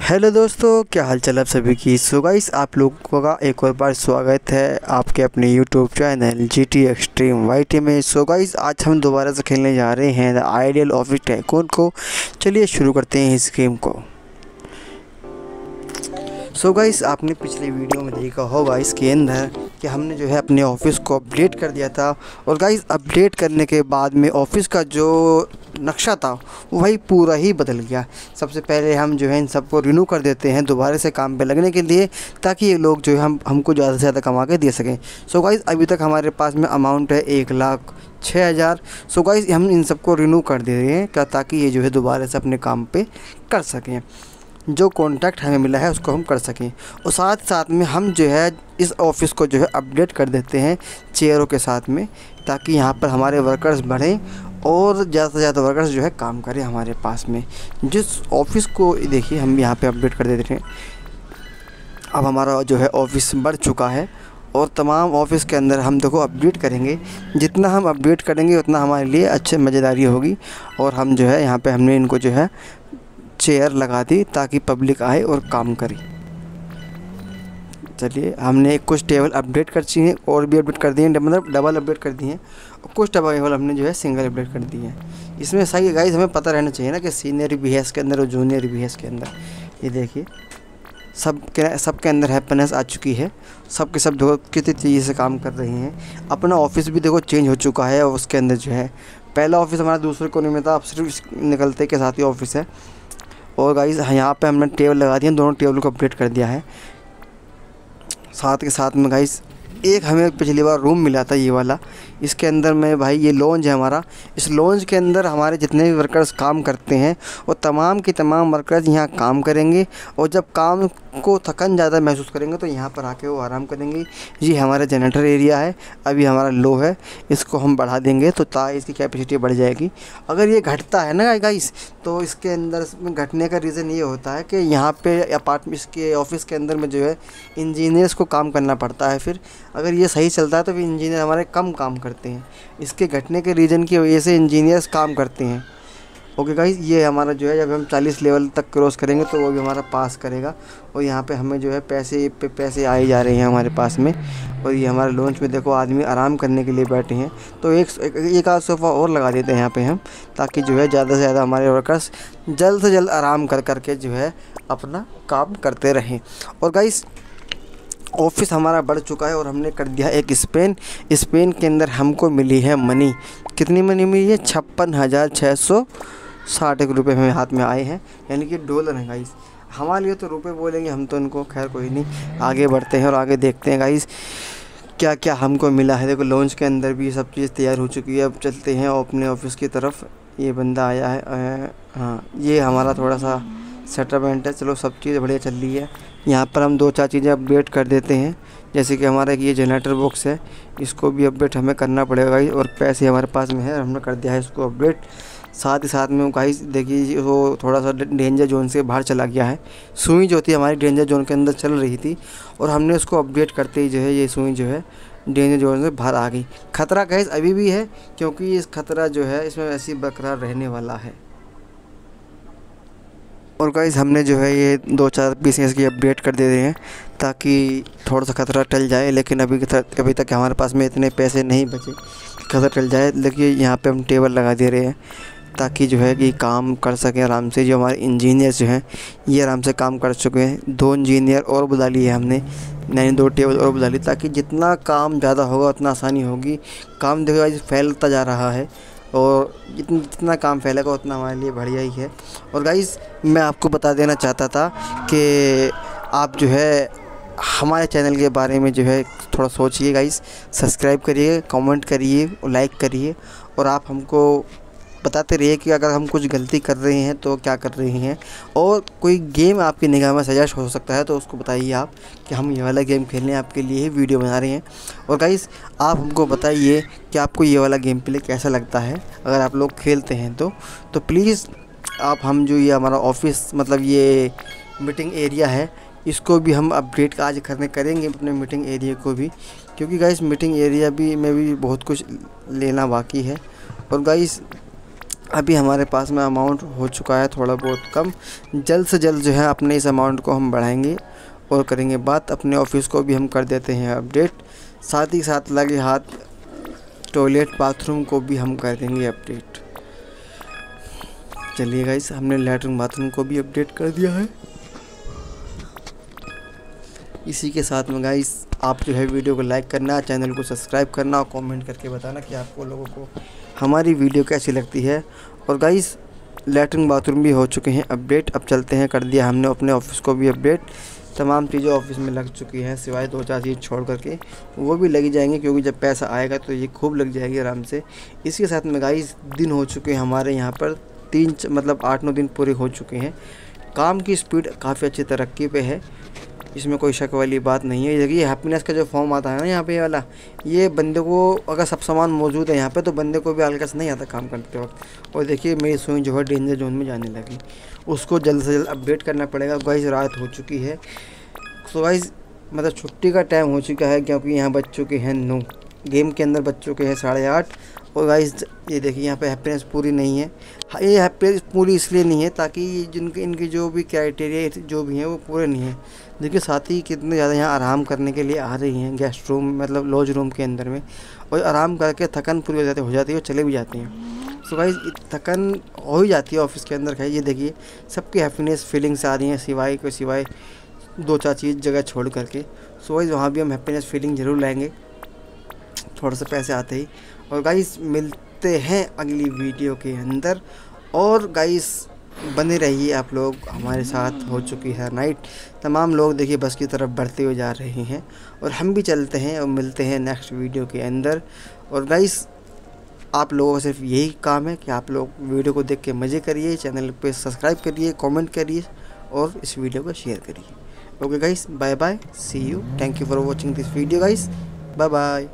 Hello दोस्तों, क्या हाल चाल आप सभी की? सो गाइस आप लोगों का एक और बार स्वागत है आपके अपने YouTube channel G T extreme Y में। सो गाइस आज हम दोबारा से खेलने जा रहे हैं द आइडियल ऑफ़िस टैकोन को। चलिए शुरू करते हैं इस गेम को। सो so गाइस आपने पिछले वीडियो में देखा होगा इसके अंदर कि हमने जो है अपने ऑफ़िस को अपडेट कर दिया था। और गाइस अपडेट करने के बाद में ऑफ़िस का जो नक्शा था वही पूरा ही बदल गया। सबसे पहले हम जो है इन सबको रिन्यू कर देते हैं दोबारा से काम पे लगने के लिए, ताकि ये लोग जो है हम, हमको ज़्यादा से ज़्यादा कमा के दे सकें। सो गाइस अभी तक हमारे पास में अमाउंट है एक लाख छः हज़ार। सो गाइस हम इन सबको रिन्यू कर दे रहे हैं ताकि ये जो है दोबारा से अपने काम पे कर सकें। जो कॉन्टैक्ट हमें मिला है, उसको हम कर सकें। और साथ साथ में हम जो है, इस ऑफ़िस को जो है अपडेट कर देते हैं चेयरों के साथ में, ताकि यहाँ पर हमारे वर्कर्स बढ़ें और ज़्यादा से ज़्यादा वर्कर्स जो है, काम करें हमारे पास में। जिस ऑफ़िस को देखिए, हम यहाँ पे अपडेट कर देते हैं। अब हमारा जो है ऑफ़िस बढ़ चुका है और तमाम ऑफ़िस के अंदर हम देखो अपडेट करेंगे। जितना हम अपडेट करेंगे, उतना हमारे लिए अच्छे, मज़ेदारी होगी और हम जो है, यहाँ पे हमने इनको जो है चेयर लगा दी ताकि पब्लिक आए और काम करे। चलिए, हमने कुछ टेबल अपडेट कर दिए और भी अपडेट कर दिए हैं मतलब डबल अपडेट कर दिए हैं, और कुछ टेबल हमने जो है सिंगल अपडेट कर दिए हैं। इसमें सही गाइस हमें पता रहना चाहिए ना कि सीनियर भी है इसके अंदर और जूनियर भी है इसके अंदर। ये देखिए सब के सब के अंदर हैप्पीनेस आ चुकी है। सब के सब देखो कितनी तेज़ी से काम कर रही हैं। अपना ऑफ़िस भी देखो चेंज हो चुका है, और उसके अंदर जो है, पहला ऑफ़िस हमारा दूसरे कोने में था, अब सिर्फ़ निकलते के साथ ही ऑफ़िस है। और गाइज़ यहाँ पे हमने टेबल लगा दिया, दोनों टेबल को अपडेट कर दिया है। साथ के साथ में गाइज़ एक हमें पिछली बार रूम मिला था, ये वाला। इसके अंदर में भाई ये लॉन्ज है हमारा। इस लॉन्ज के अंदर हमारे जितने भी वर्कर्स काम करते हैं, वो तमाम के तमाम वर्कर्स यहाँ काम करेंगे और जब काम को थकन ज़्यादा महसूस करेंगे तो यहाँ पर आके वो आराम करेंगे। ये हमारा जनरेटर एरिया है, अभी हमारा लो है, इसको हम बढ़ा देंगे तो ता इसकी कैपेसिटी बढ़ जाएगी। अगर ये घटता है ना गाइस तो इसके अंदर घटने का रीज़न ये होता है कि यहाँ पे अपार्टमेंट इसके ऑफ़िस के अंदर में जो है इंजीनियर्स को काम करना पड़ता है फिर। अगर ये सही चलता है तो फिर इंजीनियर हमारे कम काम करते हैं। इसके घटने के रीज़न की वजह से इंजीनियर्स काम करते हैं। ओके गाइस ये हमारा जो है, जब हम 40 लेवल तक क्रॉस करेंगे तो वो भी हमारा पास करेगा। और यहाँ पे हमें जो है, पैसे, पे पैसे आए जा रहे हैं हमारे पास में। और ये हमारे लॉन्च में देखो, आदमी आराम करने के लिए बैठे हैं। तो एक एक आध सोफ़ा और लगा देते हैं यहाँ पे हम, ताकि जो है, ज़्यादा से ज़्यादा हमारे वर्कर्स जल्द से जल्द आराम कर करके जो है, अपना काम करते रहें। और गाइस ऑफ़िस हमारा बढ़ चुका है और हमने कर दिया एक स्पेन। स्पेन के अंदर हमको मिली है मनी। कितनी मनी मिली है? छप्पन हज़ार छः सौ साठ एक रुपये हमें हाथ में आए हैं। यानी कि डॉलर हैं गाइस हमारे लिए तो रुपए बोलेंगे, हम तो उनको खैर, कोई नहीं। आगे बढ़ते हैं और आगे देखते हैं गाइस क्या क्या हमको मिला है। देखो लॉन्च के अंदर भी सब चीज़ तैयार हो चुकी है। अब चलते हैं अपने ऑफ़िस की तरफ़। ये बंदा आया है हाँ ये हमारा थोड़ा सा सेटलमेंट है चलो सब चीज़ बढ़िया चल रही है। यहाँ पर हम दो चार चीज़ें अपडेट कर देते हैं। जैसे कि हमारा ये जनरेटर बॉक्स है, इसको भी अपडेट हमें करना पड़ेगा और पैसे हमारे पास में है, हमने कर दिया है इसको अपडेट साथ ही साथ में गाइस देखिए वो थोड़ा सा डेंजर जोन से बाहर चला गया है। सुई जो थी, हमारी डेंजर जोन के अंदर चल रही थी, और हमने उसको अपडेट करते ही जो है, ये सुई जो है डेंजर जोन से बाहर आ गई। खतरा गैस अभी भी है, क्योंकि इस खतरा जो है, इसमें ऐसी बरकरार रहने वाला है। और गाइस हमने जो है ये दो चार पीस इसकी अपडेट कर दे रहे हैं ताकि थोड़ा सा खतरा टल जाए, लेकिन अभी तक अभी तक हमारे पास में इतने पैसे नहीं बचे खतरा टल जाए। देखिए, यहाँ पे हम टेबल लगा दे रहे हैं ताकि जो है कि काम कर सकें आराम से। जो हमारे इंजीनियर्स जो हैं, ये आराम से काम कर चुके हैं। दो इंजीनियर और बुला लिए हमने। यानी दो टेबल और बुला ली ताकि जितना काम ज़्यादा होगा, उतना आसानी होगी। काम देखो फैलता जा रहा है। और जितना काम फैलेगा उतना हमारे लिए बढ़िया ही है। और गाइज़ मैं आपको बता देना चाहता था कि आप जो है, हमारे चैनल के बारे में जो है, थोड़ा सोचिए गाइस सब्सक्राइब करिए कमेंट करिए लाइक करिए और आप हमको बताते रहिए कि अगर हम कुछ गलती कर रहे हैं तो क्या कर रहे हैं? और कोई गेम आपकी निगाह में सजेस्ट हो सकता है तो उसको बताइए आप कि हम ये वाला गेम खेलने आपके लिए ही वीडियो बना रहे हैं। और गाइस, आप हमको बताइए कि आपको ये वाला गेम प्ले कैसा लगता है? अगर आप लोग खेलते हैं तो तो प्लीज़ आप हम जो ये हमारा ऑफ़िस मतलब ये मीटिंग एरिया है, इसको भी हम अपडेट आज करने करेंगे अपने मीटिंग एरिया को भी। क्योंकि गाइस, मीटिंग एरिया भी में भी बहुत कुछ लेना बाकी है। और गाइस अभी हमारे पास में अमाउंट हो चुका है थोड़ा बहुत कम। जल्द से जल्द जो है अपने इस अमाउंट को हम बढ़ाएँगे और करेंगे बात। अपने ऑफ़िस को भी हम कर देते हैं अपडेट साथ ही साथ लगे हाथ टॉयलेट बाथरूम को भी हम कर देंगे अपडेट चलिए गाइस हमने लेटरिन बाथरूम को भी अपडेट कर दिया है। इसी के साथ में गाइस आप जो है वीडियो को लाइक करना, चैनल को सब्सक्राइब करना और कमेंट करके बताना कि आपको लोगों को हमारी वीडियो कैसी लगती है। और गाइस लेटरिन बाथरूम भी हो चुके हैं अपडेट अब चलते हैं, कर दिया हमने अपने ऑफ़िस को भी अपडेट तमाम चीज़ें ऑफ़िस में लग चुकी हैं, सिवाय दो चार चीज़ छोड़ करके। वो भी लगी जाएँगी, क्योंकि जब पैसा आएगा तो ये खूब लग जाएगी आराम से। इसके साथ में गाइस दिन हो चुके हैं हमारे यहाँ पर। तीन मतलब आठ नौ दिन पूरे हो चुके हैं। काम की स्पीड काफ़ी अच्छी तरक्की पे है। इसमें कोई शक वाली बात नहीं है। देखिए हैप्पीनेस का जो फॉर्म आता है ना यहाँ पे वाला, ये बंदे को अगर सब सामान मौजूद है यहाँ पे तो बंदे को भी हल्का नहीं आता काम करते वक्त। और देखिए, मेरी सुई जो है डेंजर जोन में जाने लगी। उसको जल्द से जल्द अपडेट करना पड़ेगा। गाइज़ रात हो चुकी है। सो गाइज़ मतलब छुट्टी का टाइम हो चुका है, क्योंकि यहाँ बच चुके हैं नौ। गेम के अंदर बच चुके हैं साढ़े आठ। और गाइस ये देखिए यहाँ पे हैप्पीनेस पूरी नहीं है। हाँ, ये हैप्पीनेस पूरी इसलिए नहीं है ताकि जिनके इनके जो भी क्राइटेरिया जो भी हैं वो पूरे नहीं हैं। देखिए साथ ही कितने ज़्यादा यहाँ आराम करने के लिए आ रही हैं गेस्ट रूम मतलब लॉज रूम के अंदर में। और आराम करके थकन पूरी हो जाती हो जाती है और चले भी जाती हैं। सो गाइस थकन हो ही जाती है ऑफ़िस के अंदर खाई ये देखिए सबकी हैप्पीनेस फीलिंग्स आ रही हैं सिवाय को सिवाय दो चार चीज़ जगह छोड़ करके। सो गाइस वहाँ भी हम हैप्पीनेस फीलिंग ज़रूर लाएँगे। थोड़े से पैसे आते ही। और गाइस मिलते हैं अगली वीडियो के अंदर। और गाइस बने रहिए आप लोग। हमारे साथ हो चुकी है नाइट तमाम लोग देखिए, बस की तरफ़ बढ़ते हुए जा रहे हैं। और हम भी चलते हैं और मिलते हैं नेक्स्ट वीडियो के अंदर। और गाइस आप लोगों का सिर्फ़ यही काम है कि आप लोग वीडियो को देख के मज़े करिए चैनल पे सब्सक्राइब करिए कमेंट करिए और इस वीडियो को शेयर करिए। Okay guys bye bye see you thank you for watching this video guys bye bye